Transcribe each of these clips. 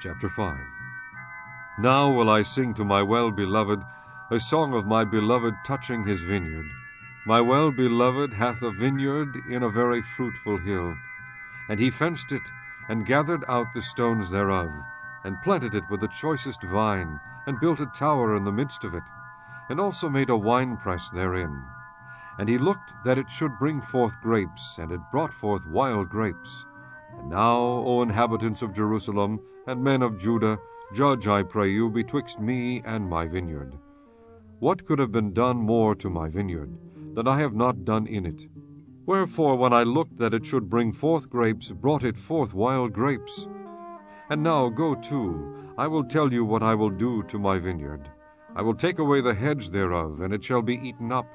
Chapter 5 Now will I sing to my well-beloved a song of my beloved touching his vineyard. My well-beloved hath a vineyard in a very fruitful hill, and he fenced it, and gathered out the stones thereof, and planted it with the choicest vine, and built a tower in the midst of it, and also made a winepress therein. And he looked that it should bring forth grapes, and it brought forth wild grapes. Now, O inhabitants of Jerusalem, and men of Judah, judge, I pray you, betwixt me and my vineyard. What could have been done more to my vineyard, that I have not done in it? Wherefore, when I looked that it should bring forth grapes, brought it forth wild grapes. And now go to, I will tell you what I will do to my vineyard. I will take away the hedge thereof, and it shall be eaten up,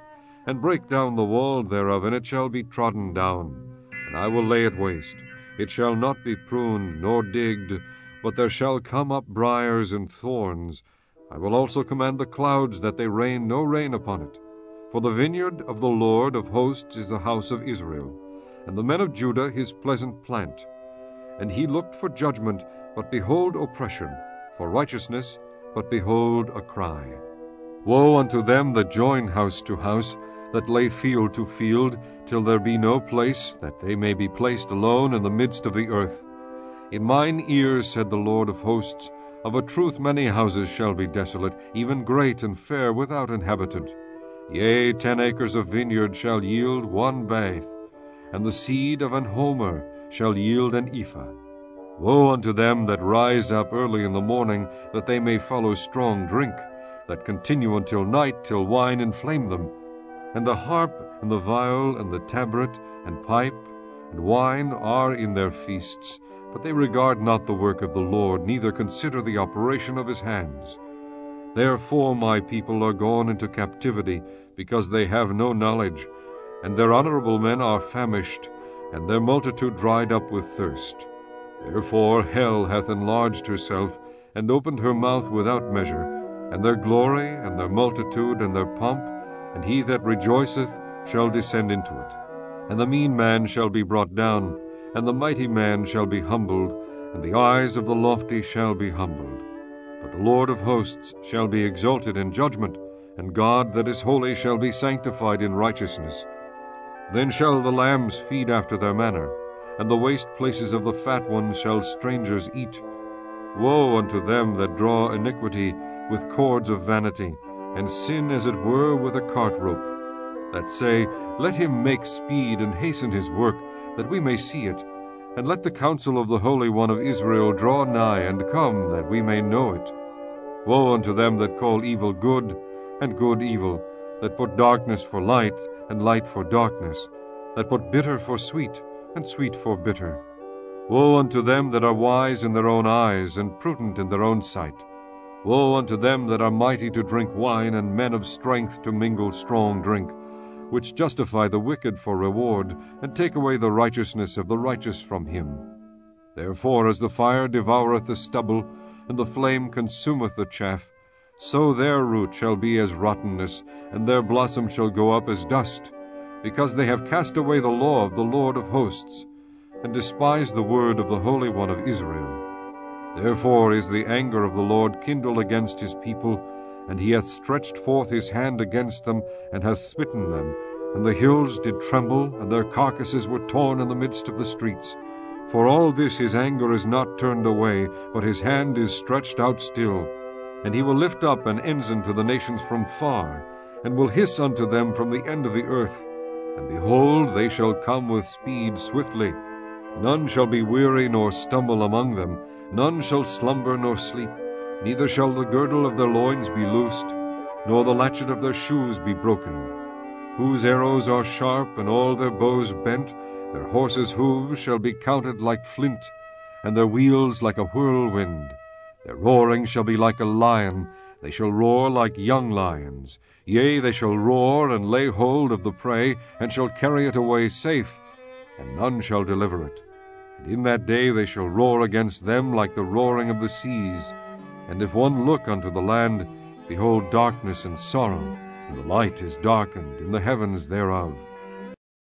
and break down the wall thereof, and it shall be trodden down. And I will lay it waste. It shall not be pruned, nor digged, but there shall come up briers and thorns. I will also command the clouds that they rain no rain upon it. For the vineyard of the Lord of hosts is the house of Israel, and the men of Judah his pleasant plant. And he looked for judgment, but behold oppression, for righteousness, but behold a cry. Woe unto them that join house to house, that lay field to field, till there be no place, that they may be placed alone in the midst of the earth. In mine ears, said the Lord of hosts, of a truth many houses shall be desolate, even great and fair without inhabitant. Yea, ten acres of vineyard shall yield one bath, and the seed of an homer shall yield an ephah. Woe unto them that rise up early in the morning, that they may follow strong drink, that continue until night, till wine inflame them. And the harp, and the viol, and the tabret, and pipe, and wine are in their feasts, but they regard not the work of the Lord, neither consider the operation of his hands. Therefore my people are gone into captivity, because they have no knowledge, and their honorable men are famished, and their multitude dried up with thirst. Therefore hell hath enlarged herself, and opened her mouth without measure, and their glory, and their multitude, and their pomp, and he that rejoiceth shall descend into it. And the mean man shall be brought down, and the mighty man shall be humbled, and the eyes of the lofty shall be humbled. But the Lord of hosts shall be exalted in judgment, and God that is holy shall be sanctified in righteousness. Then shall the lambs feed after their manner, and the waste places of the fat ones shall strangers eat. Woe unto them that draw iniquity with cords of vanity, and sin as it were with a cart rope, that say, Let him make speed and hasten his work, that we may see it. And let the counsel of the Holy One of Israel draw nigh and come, that we may know it. Woe unto them that call evil good, and good evil, that put darkness for light, and light for darkness, that put bitter for sweet, and sweet for bitter. Woe unto them that are wise in their own eyes, and prudent in their own sight. Woe unto them that are mighty to drink wine, and men of strength to mingle strong drink, which justify the wicked for reward, and take away the righteousness of the righteous from him. Therefore, as the fire devoureth the stubble, and the flame consumeth the chaff, so their root shall be as rottenness, and their blossom shall go up as dust, because they have cast away the law of the Lord of hosts, and despised the word of the Holy One of Israel. Therefore is the anger of the Lord kindled against his people, and he hath stretched forth his hand against them, and hath smitten them. And the hills did tremble, and their carcasses were torn in the midst of the streets. For all this his anger is not turned away, but his hand is stretched out still. And he will lift up an ensign to the nations from far, and will hiss unto them from the end of the earth. And behold, they shall come with speed swiftly. None shall be weary nor stumble among them, none shall slumber nor sleep. Neither shall the girdle of their loins be loosed, nor the latchet of their shoes be broken. Whose arrows are sharp, and all their bows bent, their horses' hoofs shall be counted like flint, and their wheels like a whirlwind. Their roaring shall be like a lion, they shall roar like young lions. Yea, they shall roar and lay hold of the prey, and shall carry it away safe, and none shall deliver it. And in that day they shall roar against them like the roaring of the seas. And if one look unto the land, behold darkness and sorrow, and the light is darkened in the heavens thereof.